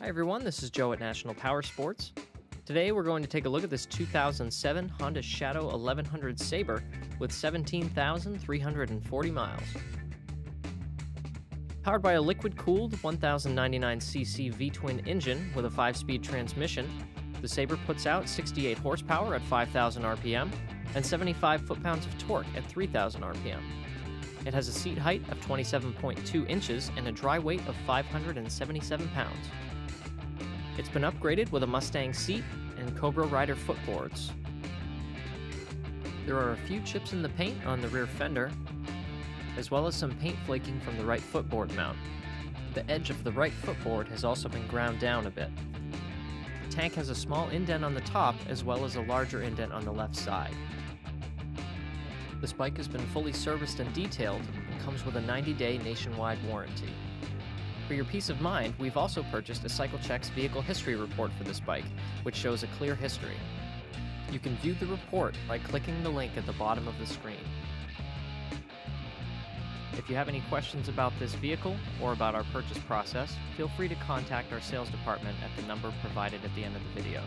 Hi everyone, this is Joe at National Powersports. Today we're going to take a look at this 2007 Honda Shadow 1100 Sabre with 17,340 miles. Powered by a liquid-cooled 1099cc V-twin engine with a 5-speed transmission, the Sabre puts out 68 horsepower at 5,000 RPM and 75 foot-pounds of torque at 3,000 RPM. It has a seat height of 27.2 inches and a dry weight of 577 pounds. It's been upgraded with a Mustang seat and Cobra Rider footboards. There are a few chips in the paint on the rear fender, as well as some paint flaking from the right footboard mount. The edge of the right footboard has also been ground down a bit. The tank has a small indent on the top as well as a larger indent on the left side. This bike has been fully serviced and detailed and comes with a 90 day nationwide warranty. For your peace of mind, we've also purchased a Cyclechex vehicle history report for this bike, which shows a clear history. You can view the report by clicking the link at the bottom of the screen. If you have any questions about this vehicle or about our purchase process, feel free to contact our sales department at the number provided at the end of the video.